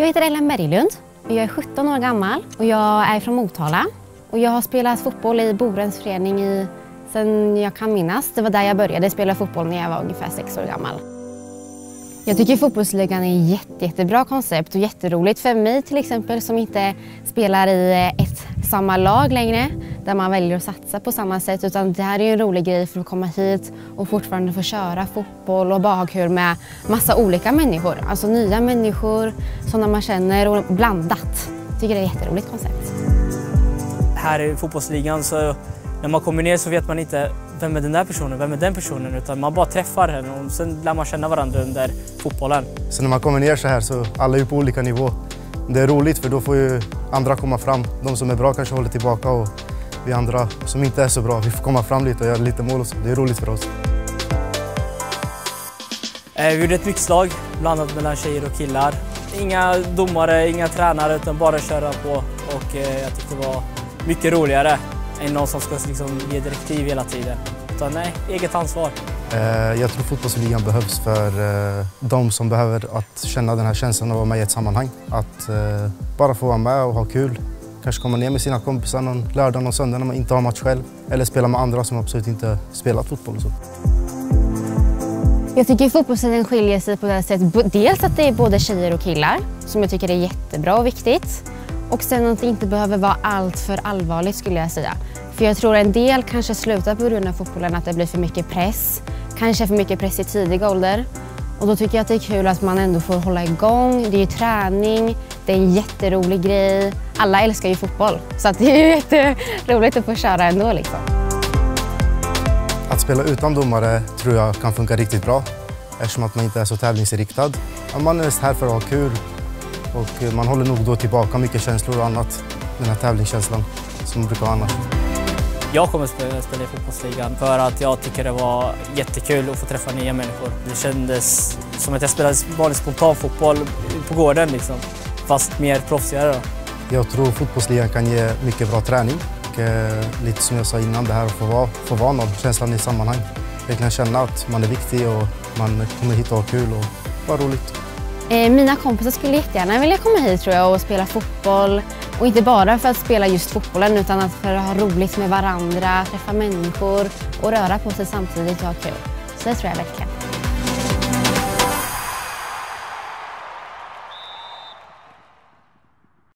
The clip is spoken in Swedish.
Jag heter Ellen Berglund och jag är 17 år gammal och jag är från Motala. Och jag har spelat fotboll i Borens förening i, sen jag kan minnas. Det var där jag började spela fotboll när jag var ungefär sex år gammal. Jag tycker fotbollsligan är ett jätte, jättebra koncept och jätteroligt för mig till exempel som inte spelar i eh, ett samma lag längre där man väljer att satsa på samma sätt utan det här är en rolig grej för att komma hit och fortfarande få köra fotboll och bara ha kul med massa olika människor. Alltså nya människor, sådana man känner och blandat. Jag tycker det är ett jätteroligt koncept. Här i fotbollsligan så när man kommer ner så vet man inte vem är den där personen, vem är den personen? Utan man bara träffar henne och sen lär man känna varandra under fotbollen. Så när man kommer ner så här så alla är på olika nivå. Det är roligt för då får ju andra komma fram. De som är bra kanske håller tillbaka och vi andra som inte är så bra, vi får komma fram lite och göra lite mål och så. Det är roligt för oss. Eh, vi gjorde ett mixlag, blandat mellan tjejer och killar. Inga domare, inga tränare, utan bara köra på. Och eh, jag tyckte det var mycket roligare än någon som ska liksom ge direktiv hela tiden. Utan nej, eget ansvar. Eh, jag tror fotbollsligan behövs för de som behöver att känna den här känslan av att vara med i ett sammanhang. Att bara få vara med och ha kul. Kanske komma ner med sina kompisar någon lördag, någon söndag när man inte har match själv. Eller spela med andra som absolut inte spelat fotboll. Och så. Jag tycker fotbollstiden skiljer sig på det här sättet. Dels att det är både tjejer och killar, som jag tycker är jättebra och viktigt. Och sen att det inte behöver vara allt för allvarligt skulle jag säga. För jag tror en del kanske slutar på grund av fotbollen att det blir för mycket press. Kanske för mycket press i tidig ålder. Och då tycker jag att det är kul att man ändå får hålla igång. Det är ju träning, det är en jätterolig grej. Alla älskar ju fotboll, så att det är ju jätteroligt att få köra ändå. Liksom. Att spela utan domare tror jag kan funka riktigt bra eftersom att man inte är så tävlingsinriktad. Man är mest här för att ha kul och man håller nog då tillbaka mycket känslor och annat. Den här tävlingskänslan som man brukar ha annars. Jag kommer att spela, spela i fotbollsligan för att jag tycker det var jättekul att få träffa nya människor. Det kändes som att jag spelade vanlig spontan fotboll på gården liksom, fast mer proffsigare. Då. Jag tror fotbollsligan kan ge mycket bra träning. Och, eh, lite som jag sa innan, det här att få vara, få vara någon, känslan i sammanhang. Jag kan känna att man är viktig och man kommer hit och ha kul och vara roligt. Eh, mina kompisar skulle jättegärna vilja komma hit tror jag och spela fotboll. Och inte bara för att spela just fotbollen utan att för att ha roligt med varandra, träffa människor och röra på sig samtidigt och ha kul. Så det tror jag verkligen.